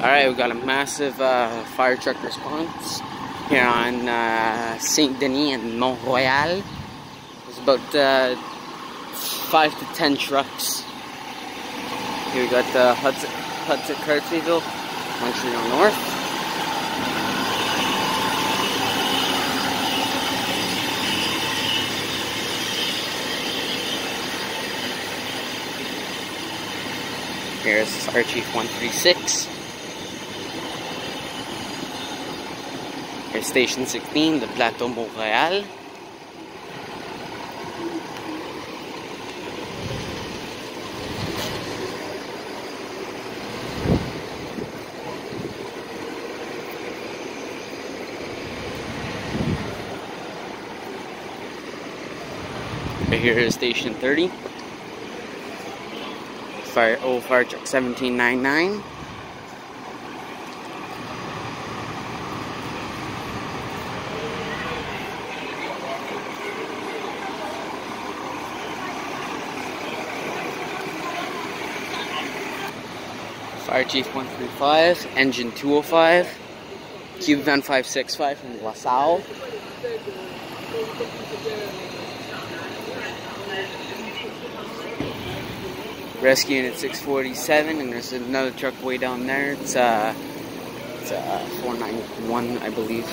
Alright, we got a massive uh, fire truck response here on uh, Saint Denis and Mont Royal. There's about uh, five to ten trucks. Here we got the Ahuntsic, Ahuntsic Cartierville, Montreal North. Here's Chief 136. Station 16, the Plateau Montréal. Right here is Station 30. Fire, old fire truck 1799. Fire Chief 135, Engine 205, Cube Van 565 from LaSalle. Rescue Unit 647, and there's another truck way down there. It's uh, it's uh, 491, I believe.